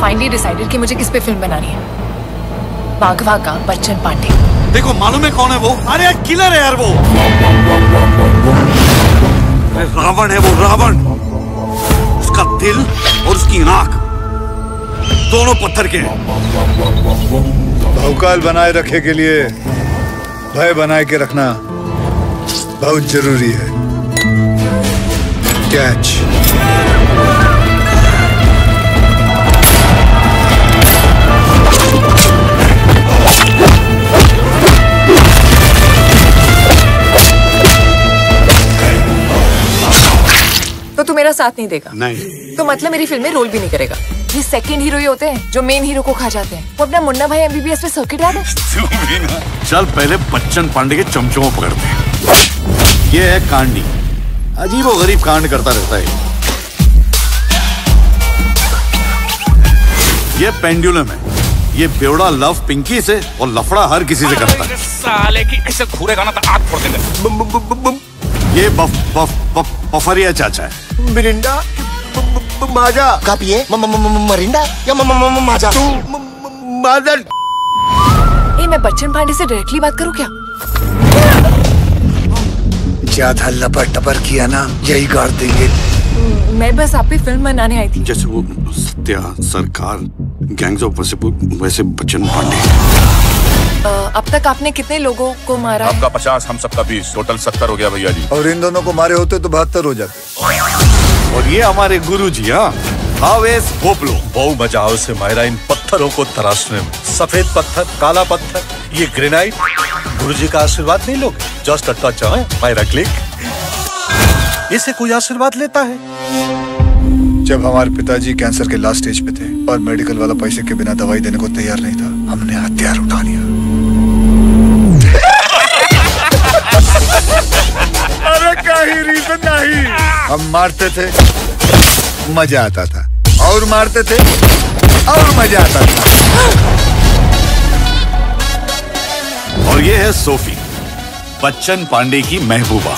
Finally decided कि मुझे किस पे फ़िल्म बनानी है। बाघवा का बच्चन पांडे। देखो मालूम है कौन है वो? अरे किलर है यार वो। रावण है वो रावण। उसका दिल और उसकी नाक दोनों पत्थर के भौकाल बनाए रखे के लिए भय बनाए के रखना बहुत ज़रूरी है। कैच साथ नहीं देगा। नहीं। तो मतलब मेरी फ़िल्म में रोल भी नहीं करेगा। ये सेकंड हीरो ही होते हैं जो मेन हीरो को खा जाते हैं। वो अपना मुन्ना भाई एमबीबीएस पे सर्किट याद है? तू भी ना। चल पहले बच्चन पांडे के चमचों को पकड़ते हैं। ये है कांडी। अजीब और गरीब कांड करता रहता है। ये पेंडुलम है। ये बेवड़ा लव पिंकी से और लफड़ा हर किसी से करता है। साले की ऐसे घूरेगा ना तो आग फोड़ देंगे। ये बफ बफ बफ बफरिया चाचा है। मिरिंडा माजा। का पिए मरिंडा? या माजा? मदर। ए मैं बच्चन पांडे से डायरेक्टली बात करूँ क्या? ज़्यादा लपर टपर किया ना यही गाड़ देंगे। मैं बस आप पे फ़िल्म बनाने आई थी। जैसे वो सत्या सरकार गैंग्स ऑफ़ वैसे बच्चन पांडे अब तक आपने कितने लोगों को मारा? आपका पचास हम सबका बीस। टोटल सत्तर हो गया भैया जी। और इन दोनों को मारे होते तो बहत्तर हो जाते। और ये हमारे गुरु जी हाँ? हावेस भोपलो बहु मज़ा आओ से मायरा इन पत्थरों को तराशने में। सफ़ेद पत्थर काला पत्थर ये ग्रेनाइट। गुरु जी का आशीर्वाद नहीं लोग? जस्ट अ टच है? मायरा क्लिक। इसे कोई आशीर्वाद लेता है? जब हमारे पिताजी कैंसर के लास्ट स्टेज पे थे और मेडिकल वाला पैसे के बिना दवाई देने को तैयार नहीं था हमने हथियार उठा लिया। अरे कहीं रीजन नहीं। हम मारते थे मज़ा आता था। और मारते थे और मज़ा आता था। और ये है सोफी बच्चन पांडे की महबूबा।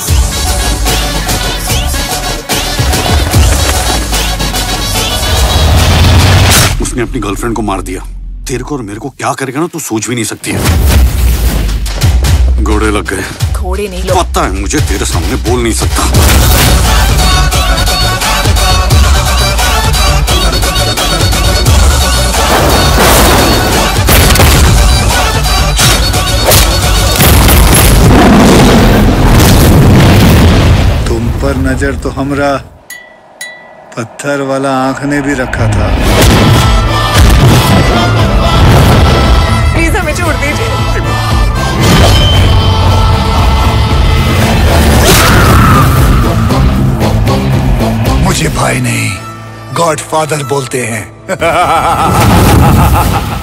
उसने अपनी गर्लफ्रेंड को मार दिया। तेरे को और मेरे को क्या करेगा ना तू सोच भी नहीं सकती है। घोड़े लग गए। घोड़े नहीं लोग पता है मुझे तेरे सामने बोल नहीं सकता। तुम पर नज़र तो हमरा पत्थर वाला आँख ने भी रखा था। प्लीज़ हमें छोड़ दीजिए। मुझे भाई नहीं गॉड फादर बोलते हैं।